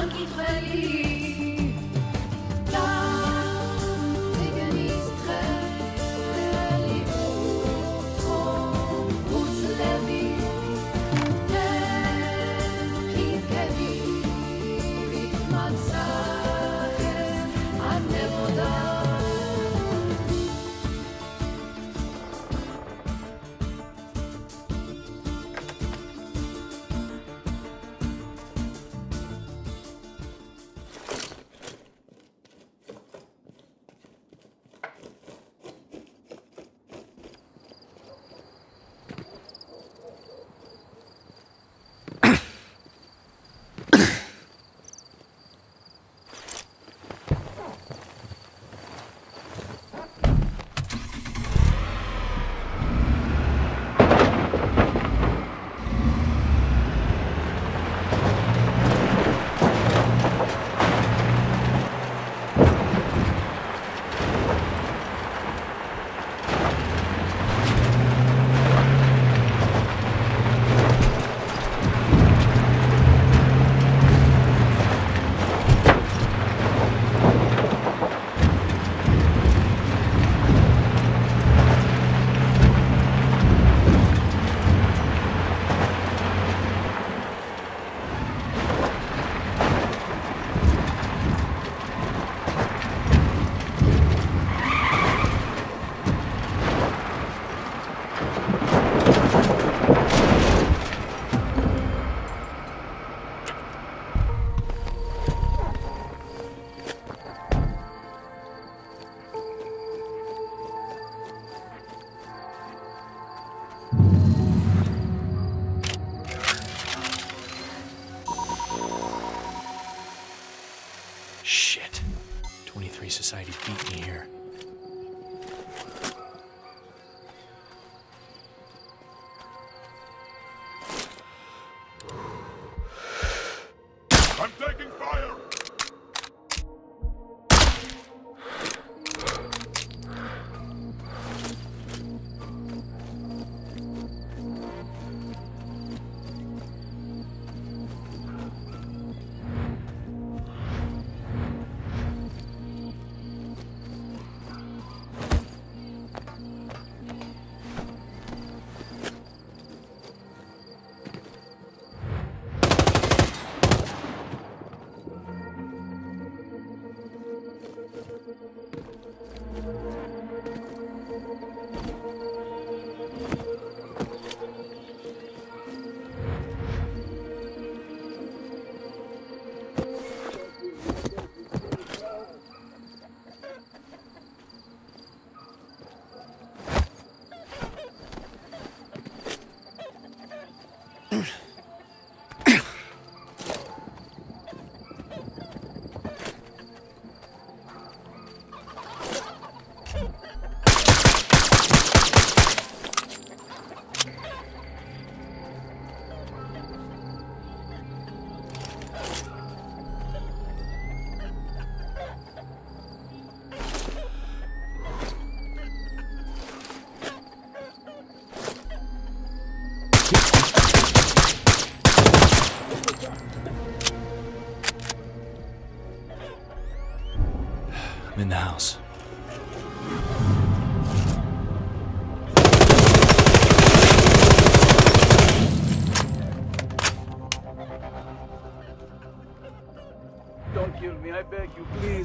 Strand qui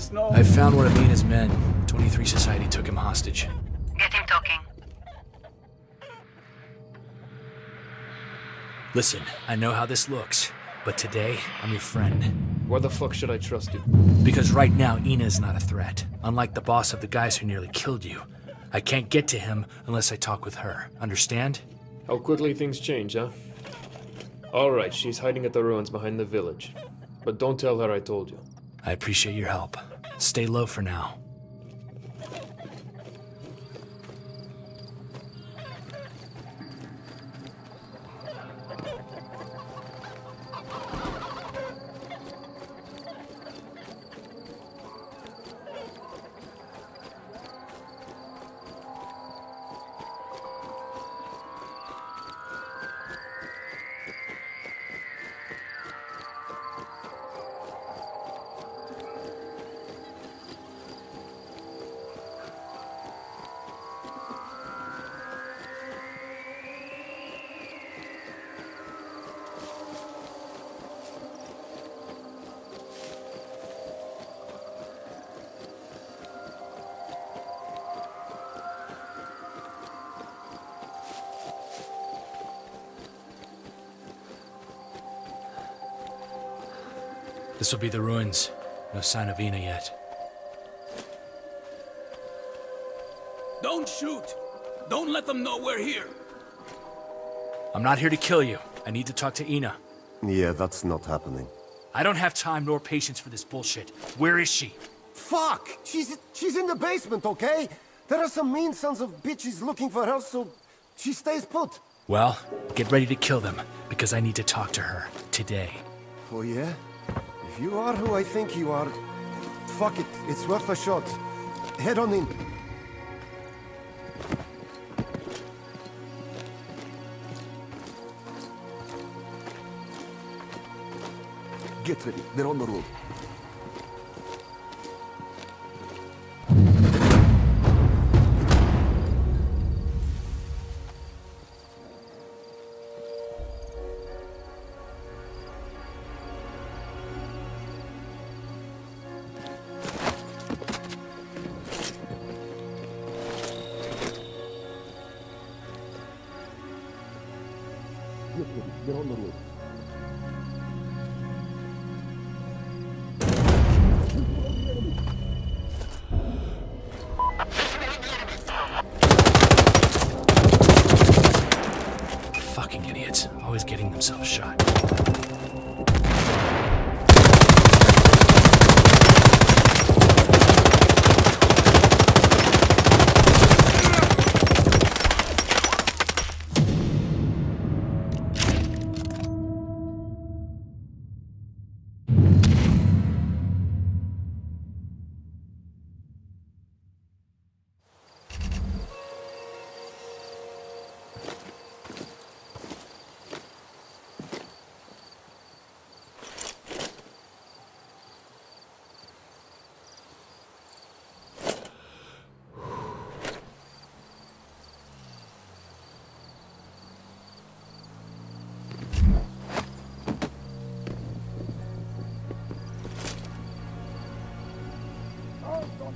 you, no. I found one of Ina's men. 23 Society took him hostage. Get him talking. Listen, I know how this looks, but today I'm your friend. Why the fuck should I trust you? Because right now, Ina is not a threat. Unlike the boss of the guys who nearly killed you. I can't get to him unless I talk with her. Understand? How quickly things change, huh? Alright, she's hiding at the ruins behind the village. But don't tell her I told you. I appreciate your help. Stay low for now. This will be the ruins. No sign of Ina yet. Don't shoot! Don't let them know we're here! I'm not here to kill you. I need to talk to Ina. Yeah, that's not happening. I don't have time nor patience for this bullshit. Where is she? Fuck! She's she's in the basement, okay? There are some mean sons of bitches looking for her, so she stays put. Well, get ready to kill them, because I need to talk to her. Today. Oh yeah? If you are who I think you are, fuck it. It's worth a shot. Head on in. Get ready. They're on the road.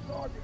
Fucking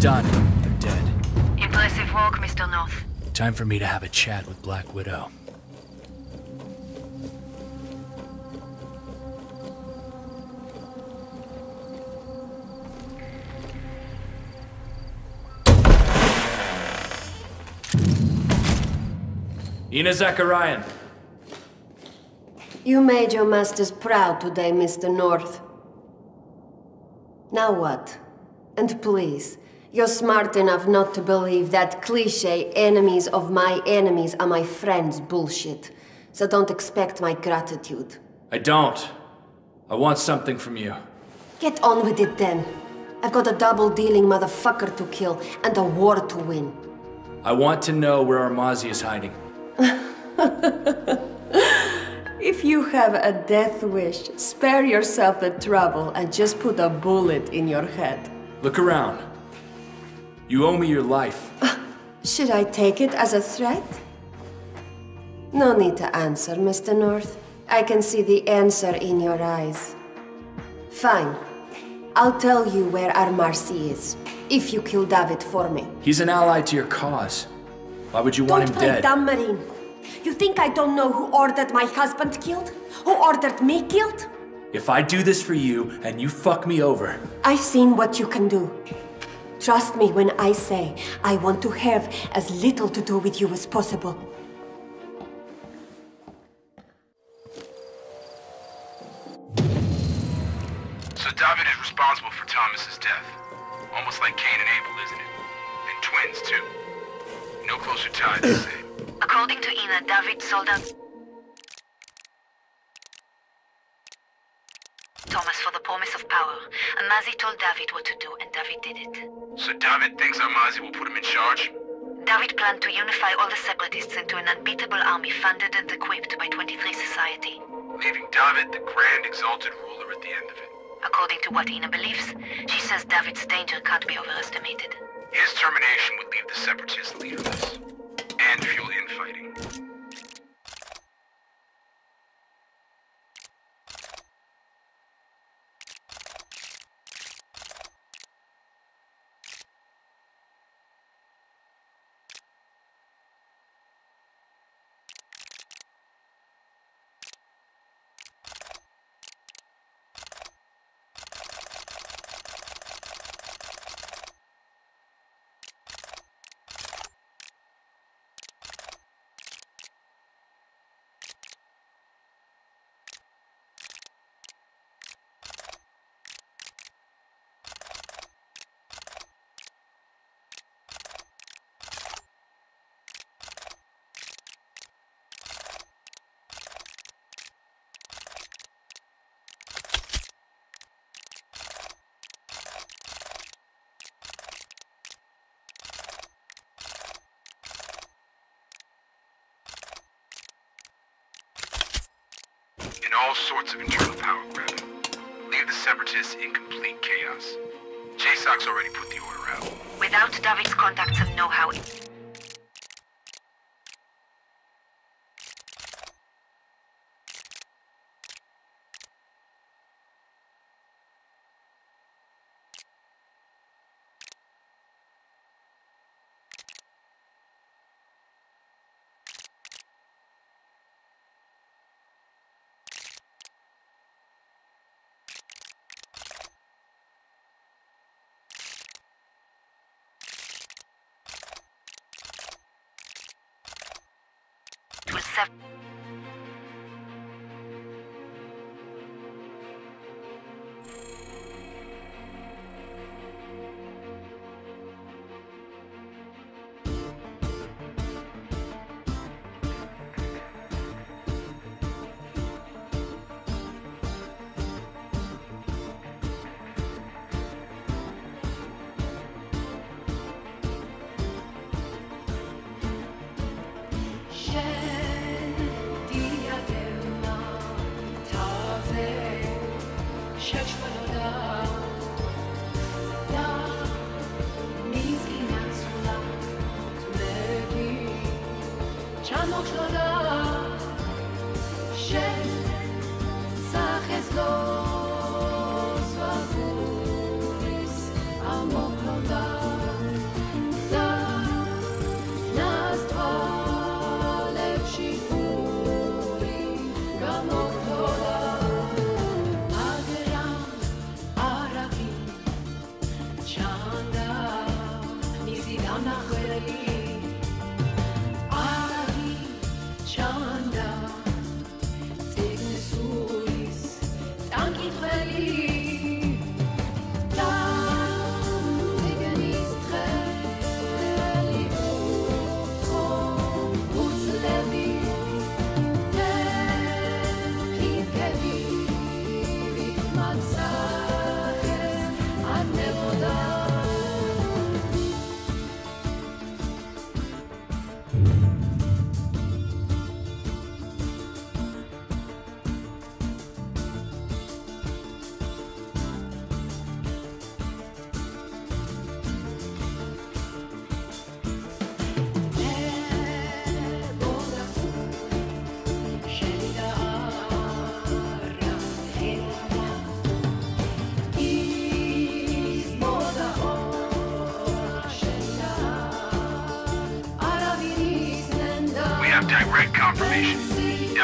done. They're dead. Impressive work, Mr. North. Time for me to have a chat with Black Widow. Ina Zacharian. You made your masters proud today, Mr. North. Now what? And please, you're smart enough not to believe that cliche enemies of my enemies are my friends bullshit. So don't expect my gratitude. I don't. I want something from you. Get on with it then. I've got a double dealing motherfucker to kill and a war to win. I want to know where Armazi is hiding. If you have a death wish, spare yourself the trouble and just put a bullet in your head. Look around. You owe me your life. Should I take it as a threat? No need to answer, Mr. North. I can see the answer in your eyes. Fine. I'll tell you where Armazi is, if you kill David for me. He's an ally to your cause. Why would you want him dead? Don't play dumb, Marine. You think I don't know who ordered my husband killed? Who ordered me killed? If I do this for you and you fuck me over, I've seen what you can do. Trust me when I say I want to have as little to do with you as possible. So David is responsible for Thomas's death. Almost like Cain and Abel, isn't it? And twins, too. No closer tie, they say. According to Ina, David sold out Thomas for the promise of power. Armazi told David what to do, and David did it. So David thinks Armazi will put him in charge? David planned to unify all the separatists into an unbeatable army funded and equipped by 23 Society. Leaving David the grand exalted ruler at the end of it. According to what Ina believes, she says David's danger can't be overestimated. His termination would leave the separatists leaderless. And fuel infighting. And all sorts of internal power grabbing. Leave the separatists in complete chaos. JSOC's already put the order out. Without David's contacts and know-how,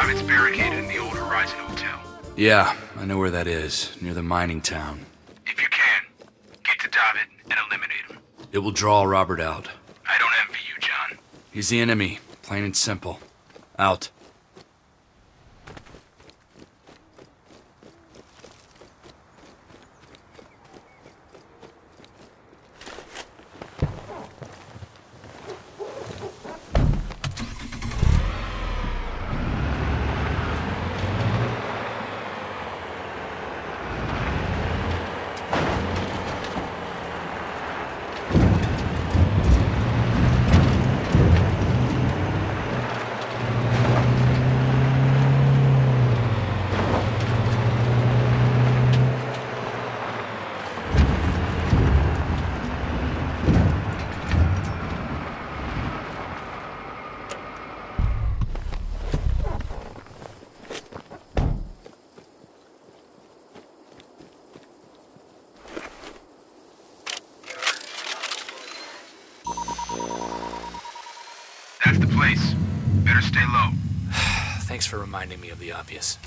We have direct confirmation. David's barricaded in the old Horizon Hotel. yeah, I know where that is, near the mining town. If you can, get to David and eliminate him. It will draw Robert out. I don't envy you, John. He's the enemy, plain and simple. Out. That's the place. Better stay low. Thanks for reminding me of the obvious.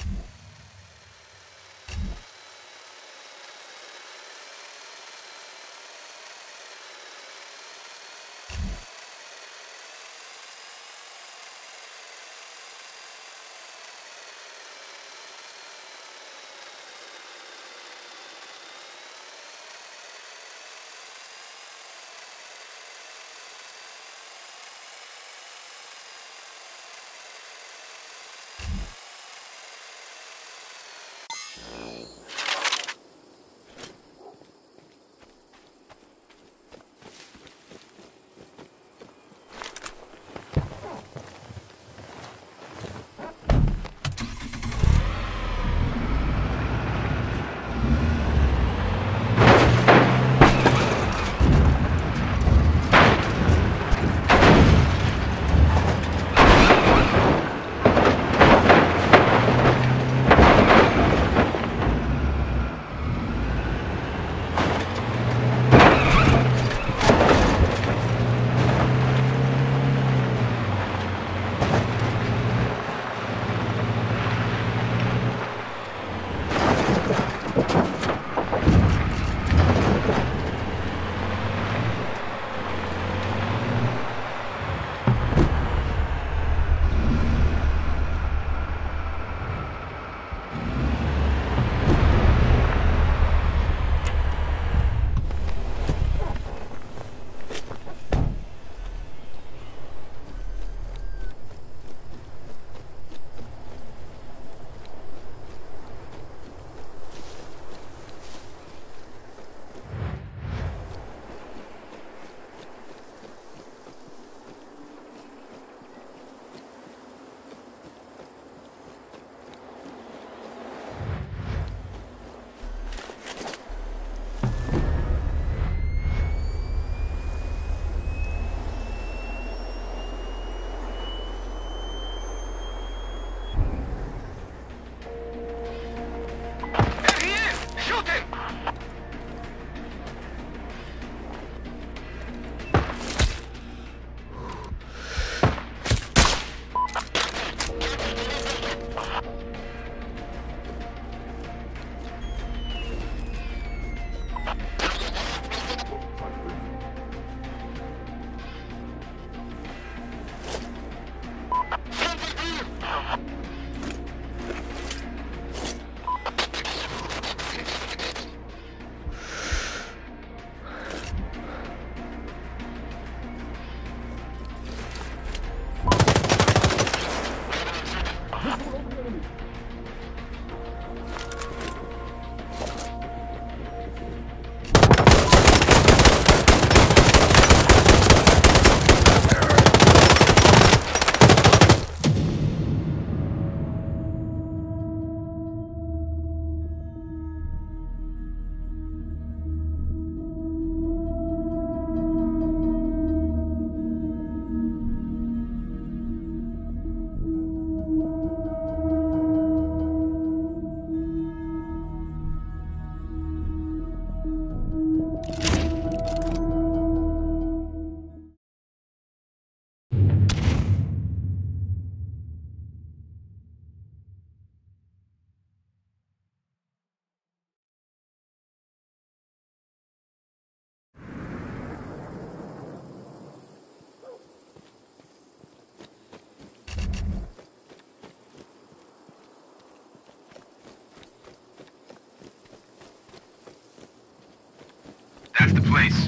Place.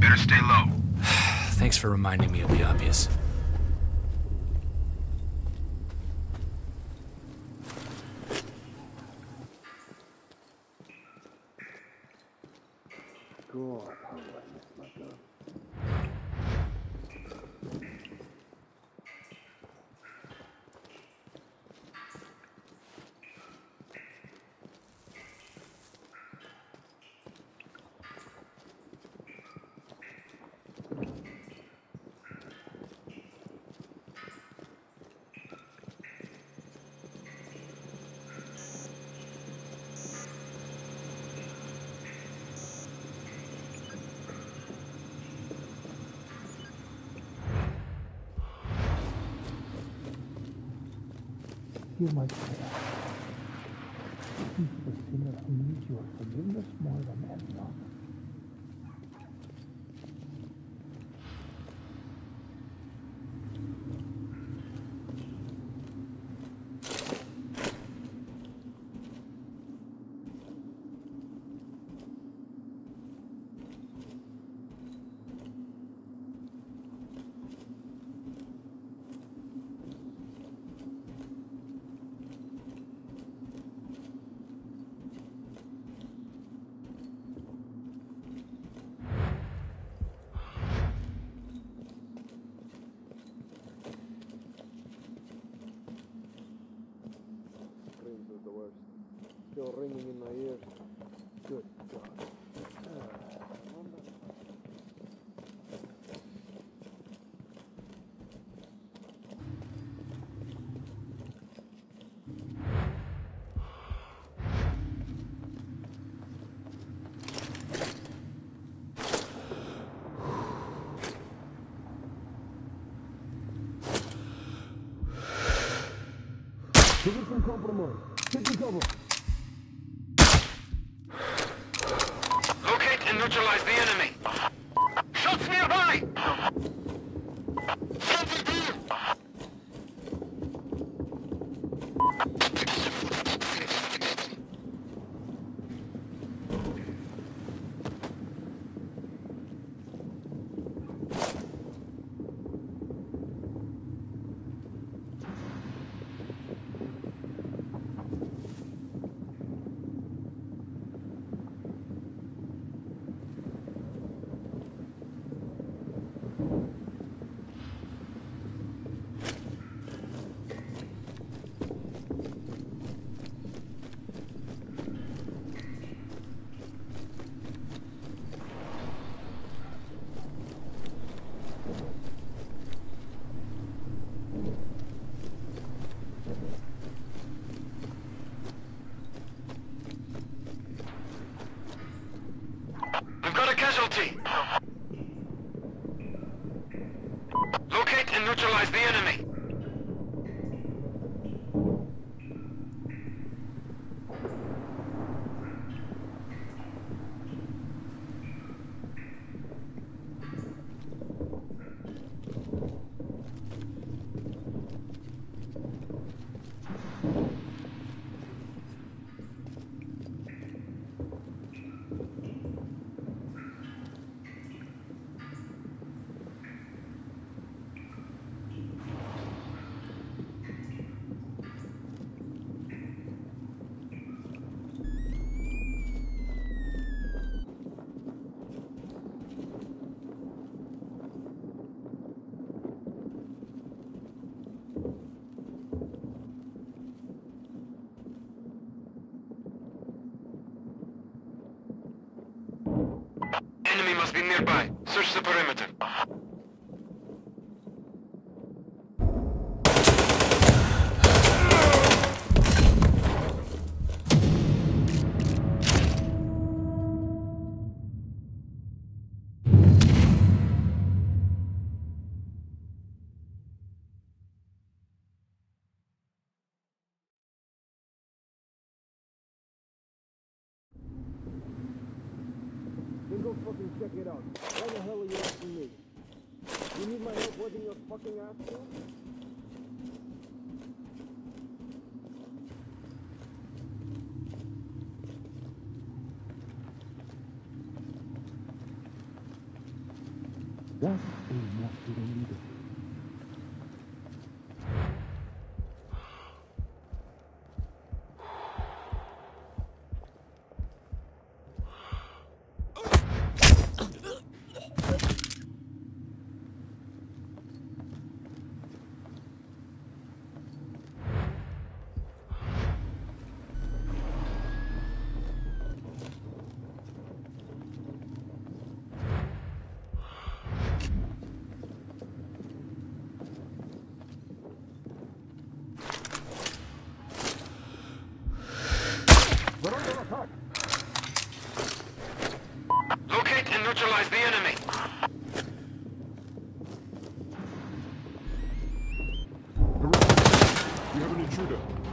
Better stay low. Thanks for reminding me of the obvious. My prayer. He's the sinner who needs your forgiveness more than any other. Screams are the worst. Still ringing in my ears. Good God. Position compromised. Taking cover. Must nearby. Search the perimeter. yapıyor. That's We have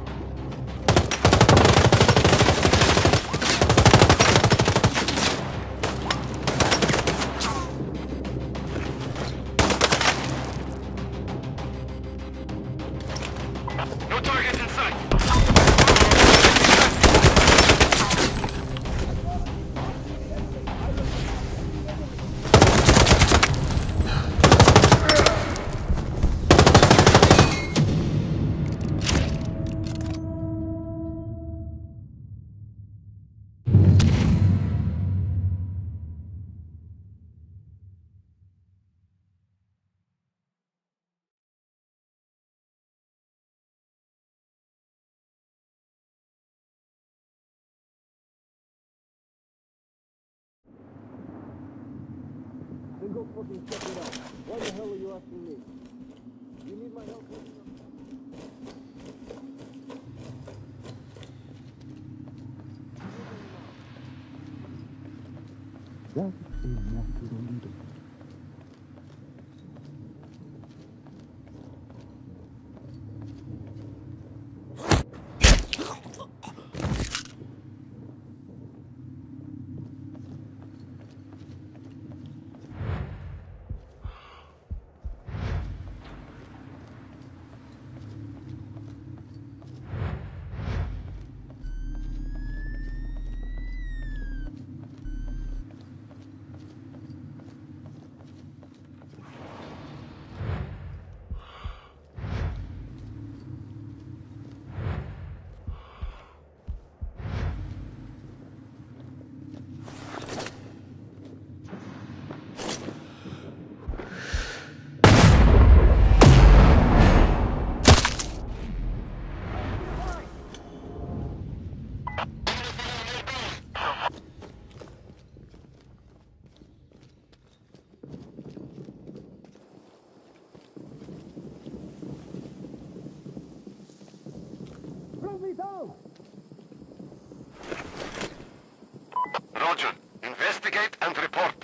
Investigate and report.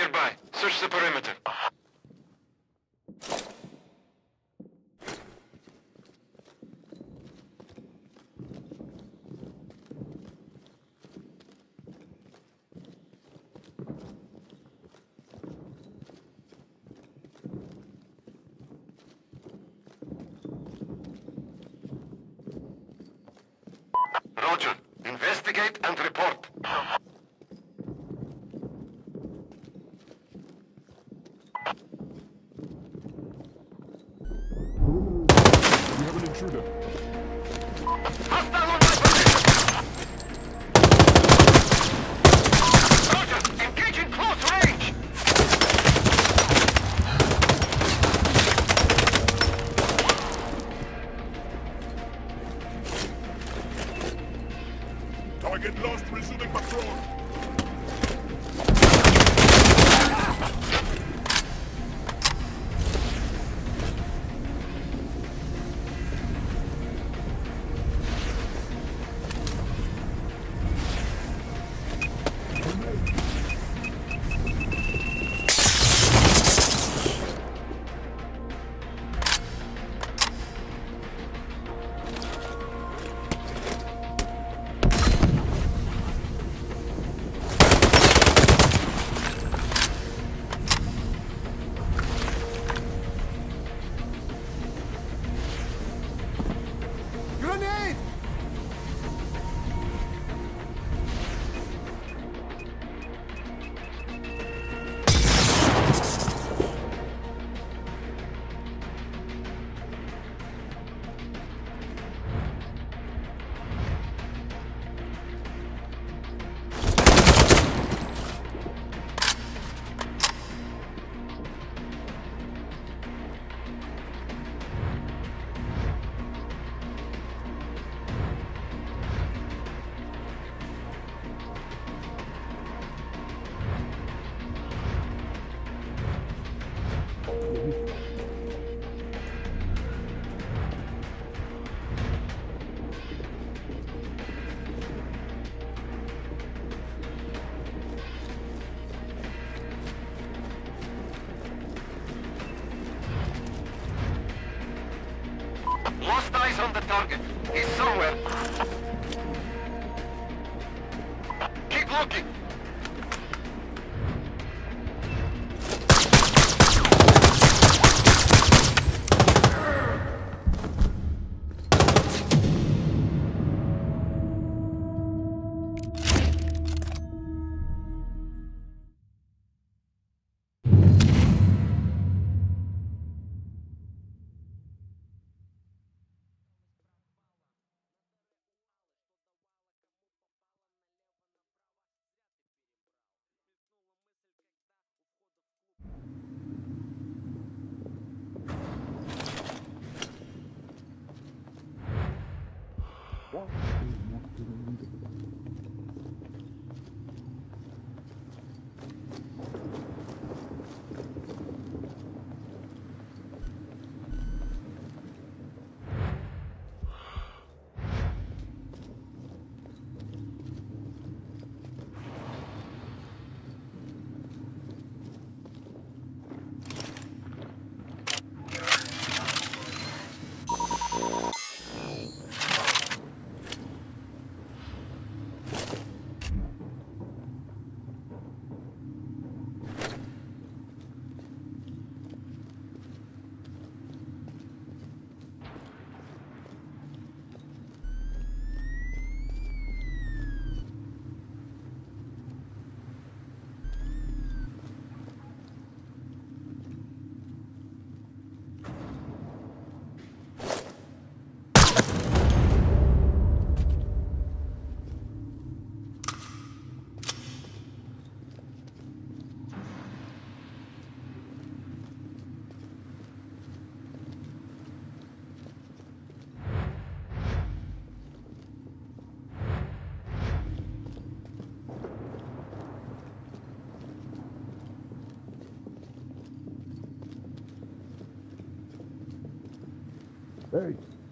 Nearby. Search the perimeter. Target.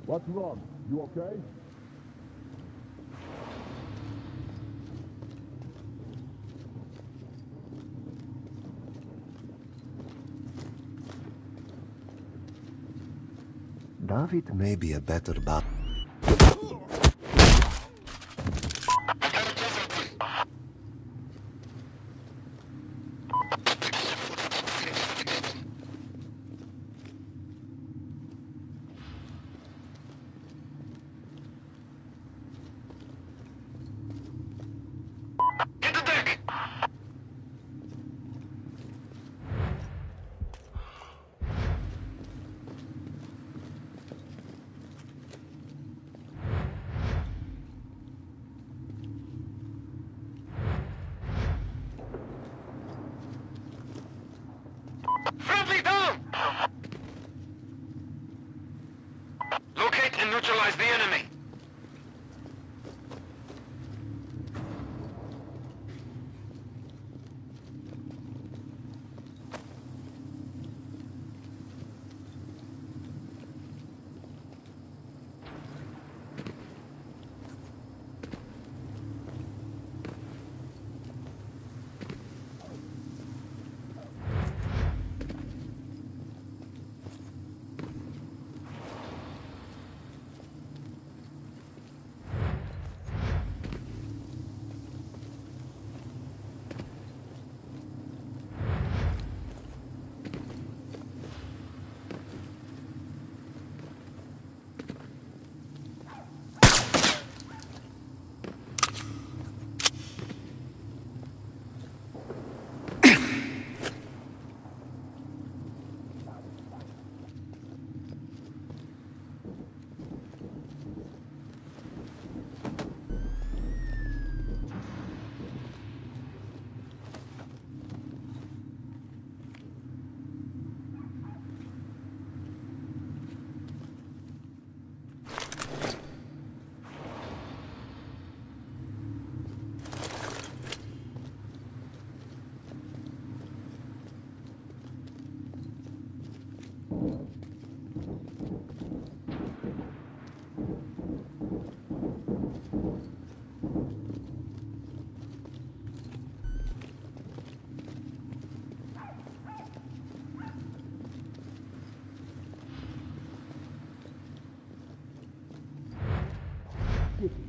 What's wrong? You okay? David may be a better bat.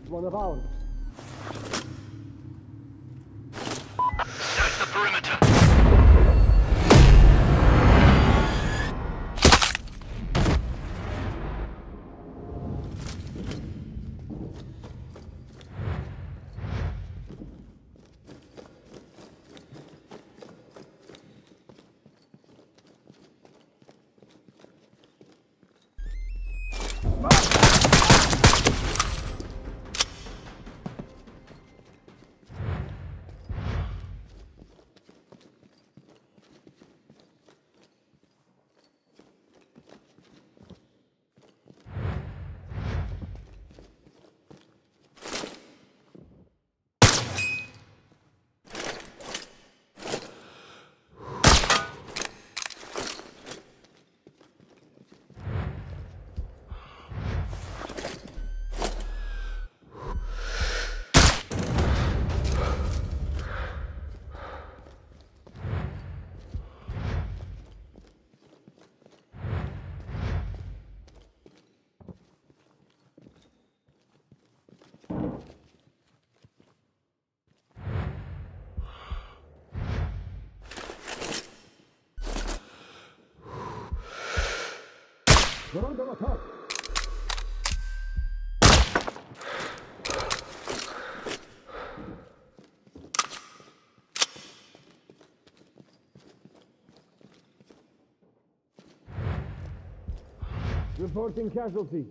One around. Search We're. Reporting casualty.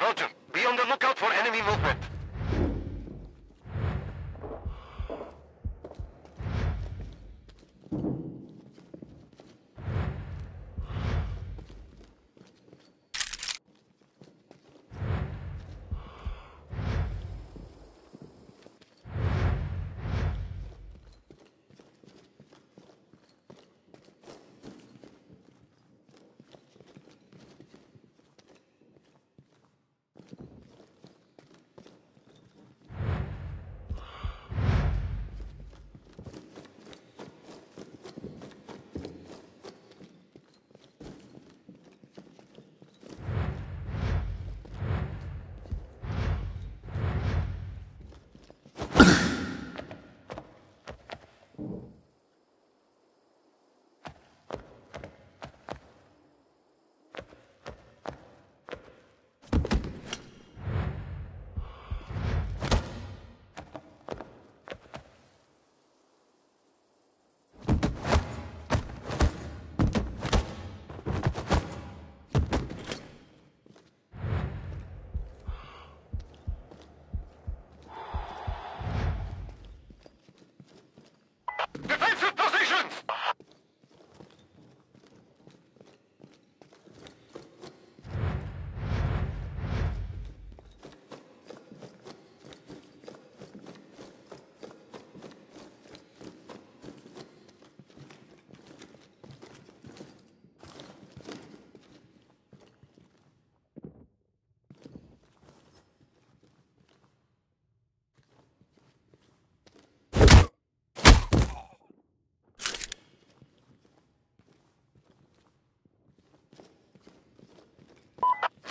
Roger. Be on the lookout for enemy movement.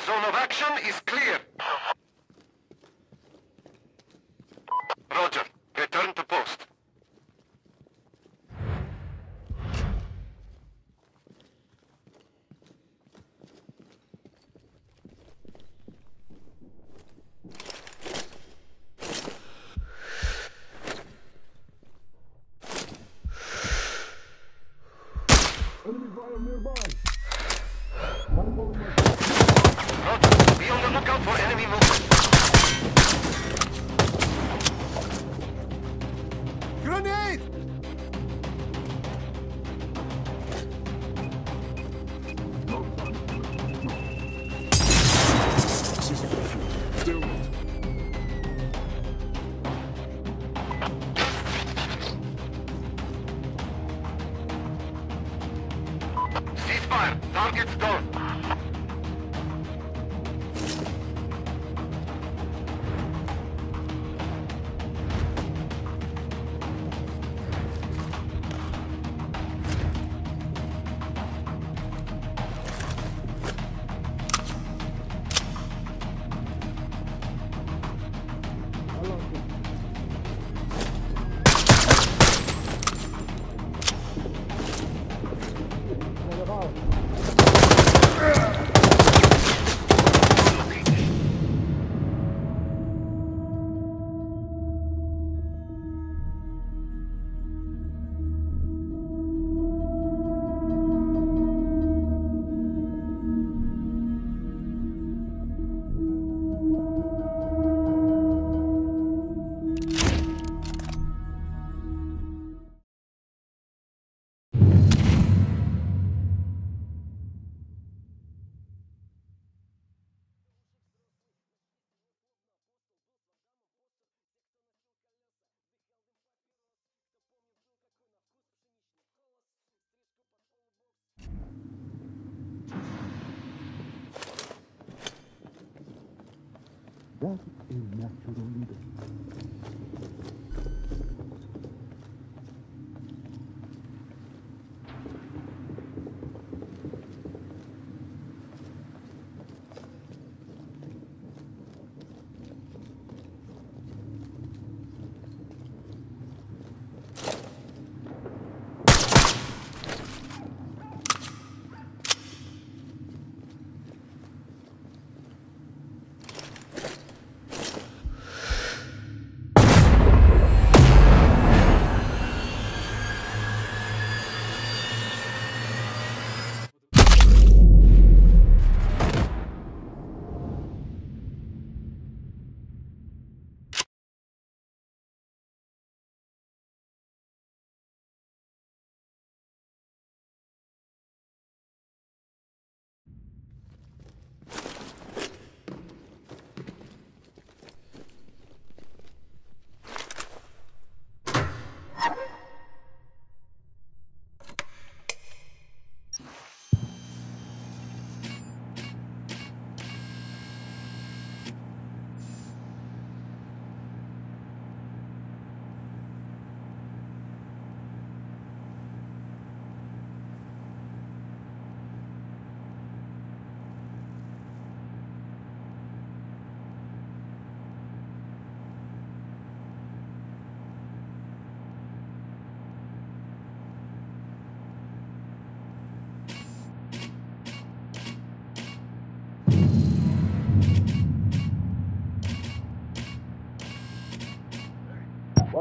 Zone of action is clear. Roger. Return to post. That is natural leader.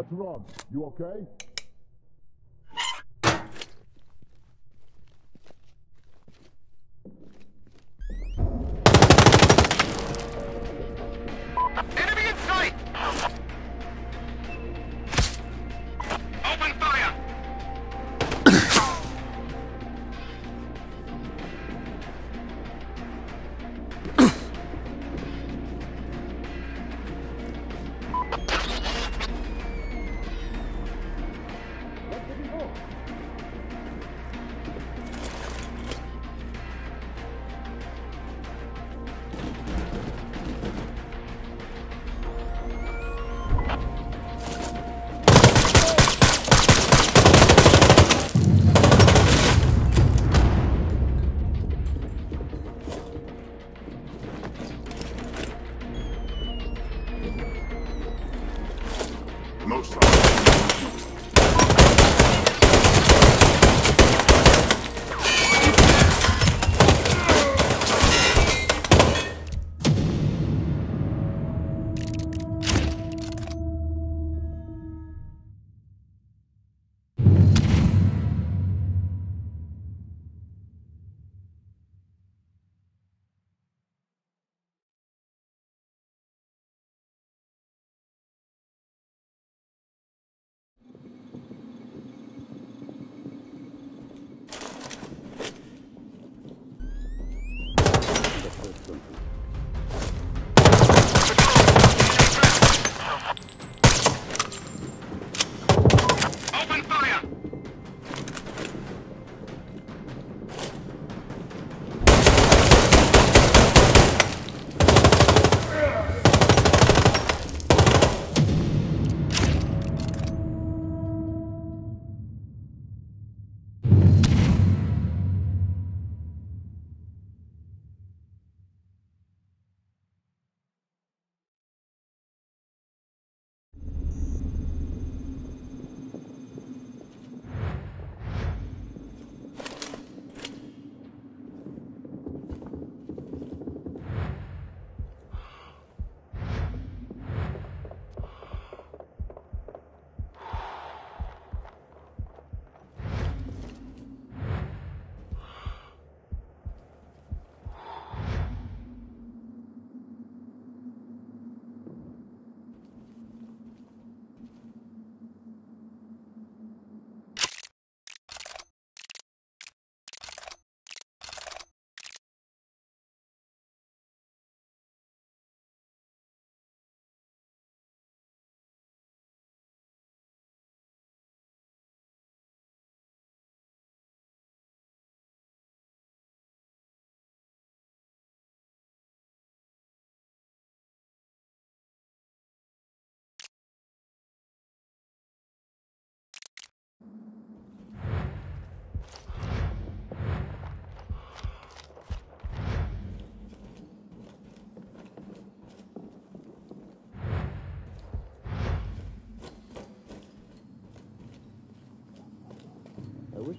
What's wrong? You okay?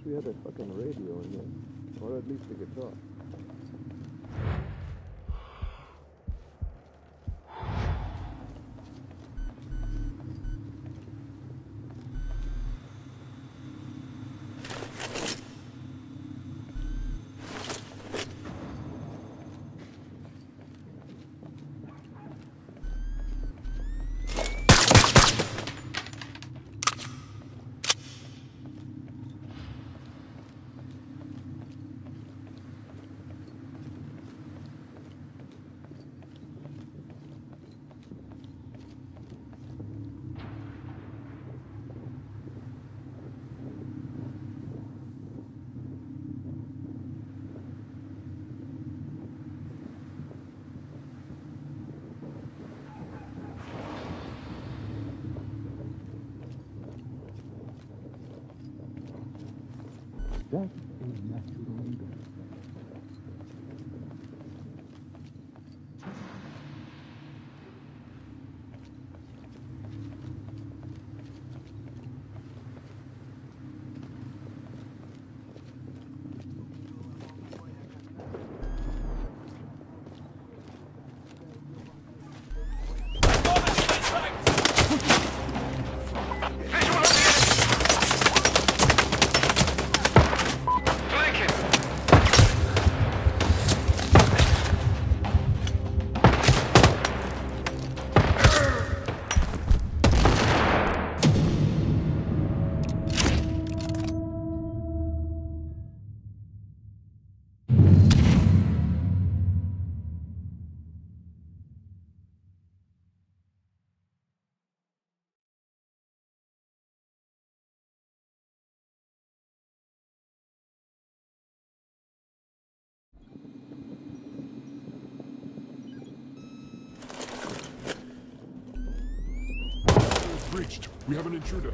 We had a fucking radio in there. Or at least a guitar. We have an intruder.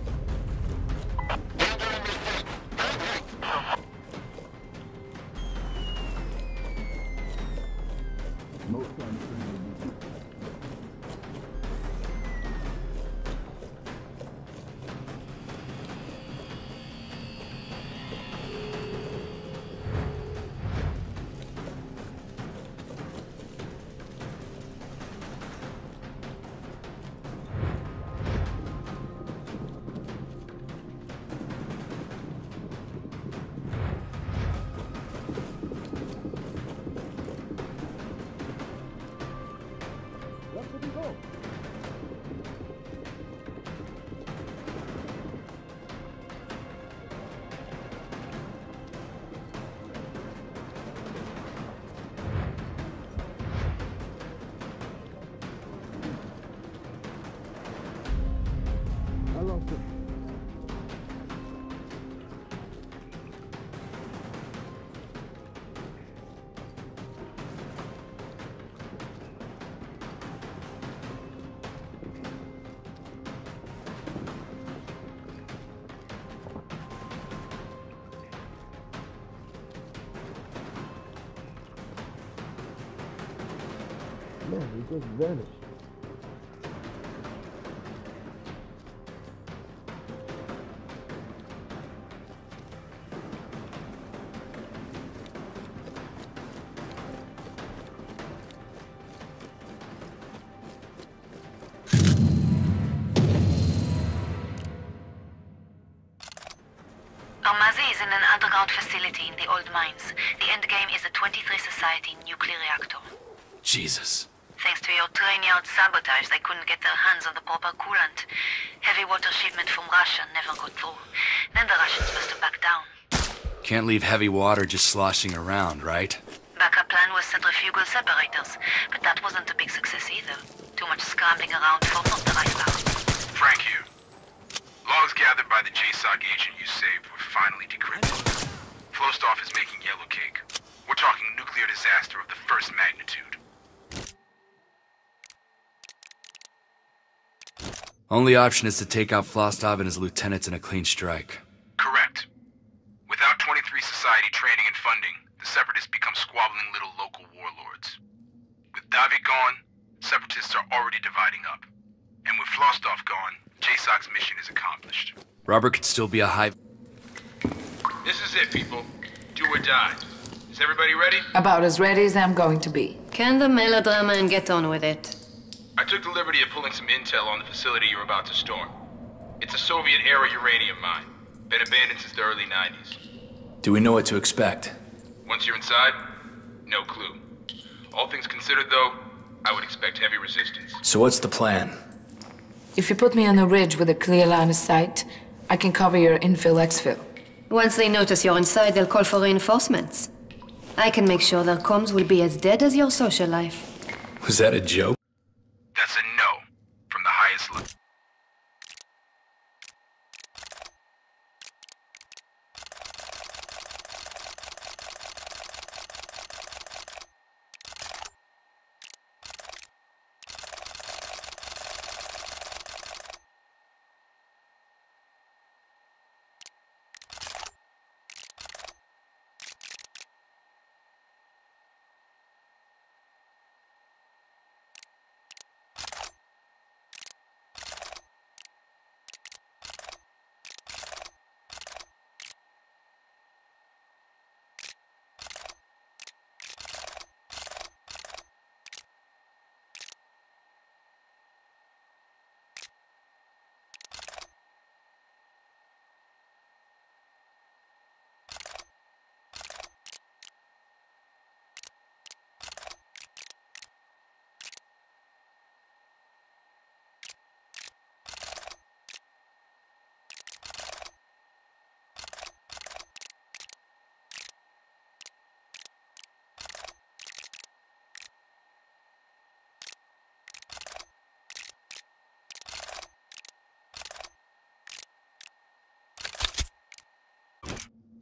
Man, he just vanished. Armazi is in an underground facility in the old mines. The endgame is a 23 Society nuclear reactor. Jesus. Thanks to your train-yard sabotage, they couldn't get their hands on the proper coolant. Heavy water shipment from Russia never got through. Then the Russians must have backed down. Can't leave heavy water just sloshing around, right? Backup plan was centrifugal separators, but that wasn't a big success either. Too much scrambling around for not the right power. Frank here. Logs gathered by the JSOC agent you saved were finally decrypted. Flostoff is making yellow cake. We're talking nuclear disaster of the first magnitude. Only option is to take out Flostov and his lieutenants in a clean strike. Correct. Without 23 Society training and funding, the Separatists become squabbling little local warlords. With Davi gone, Separatists are already dividing up. And with Flostov gone, JSOC's mission is accomplished. Robert could still be a high... This is it, people. Do or die. Is everybody ready? About as ready as I'm going to be. Can the melodrama and get on with it. I took the liberty of pulling some intel on the facility you're about to storm. It's a Soviet-era uranium mine. Been abandoned since the early 90s. Do we know what to expect? Once you're inside, no clue. All things considered, though, I would expect heavy resistance. So what's the plan? If you put me on a ridge with a clear line of sight, I can cover your infill exfil. Once they notice you're inside, they'll call for reinforcements. I can make sure their comms will be as dead as your social life. Was that a joke? That's a no from the highest level.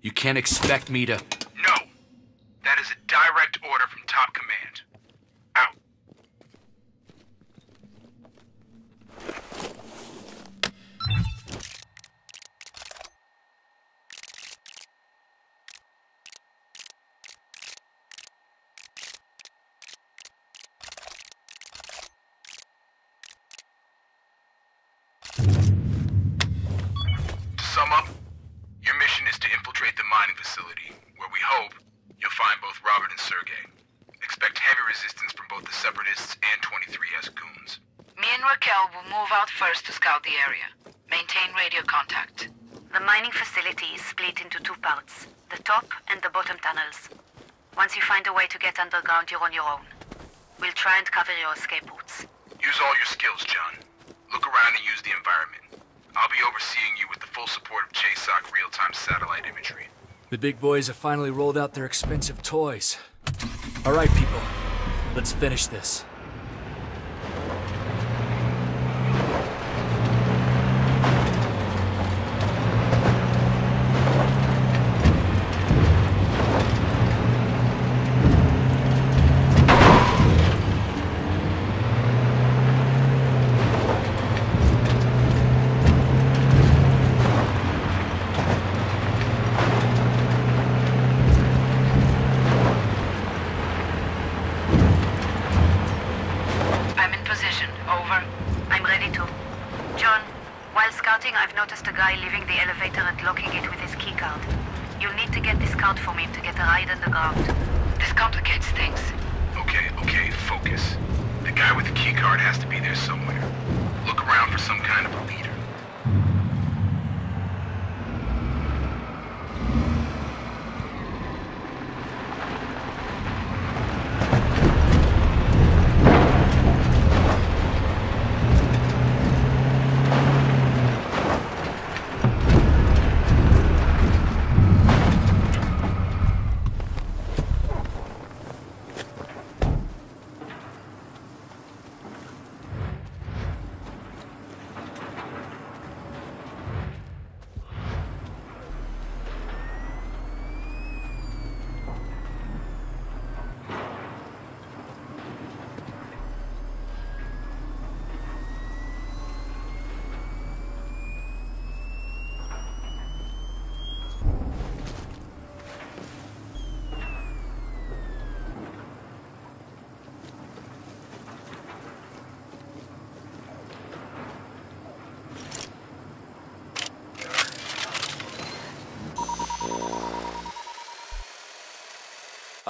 You can't expect me to... No! That is a direct order from top command. Out. To sum up, your mission is to infiltrate the mining facility, where we hope you'll find both Robert and Sergei. Expect heavy resistance from both the Separatists and 23S goons. Me and Raquel will move out first to scout the area. Maintain radio contact. The mining facility is split into two parts, the top and the bottom tunnels. Once you find a way to get underground, you're on your own. We'll try and cover your escape routes. Use all your skills, John. Look around and use the environment. I'll be overseeing you with the full support of JSOC real-time satellite imagery. The big boys have finally rolled out their expensive toys. All right, people. Let's finish this.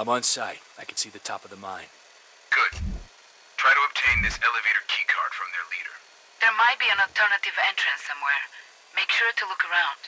I'm on site. I can see the top of the mine. Good. Try to obtain this elevator keycard from their leader. There might be an alternative entrance somewhere. Make sure to look around.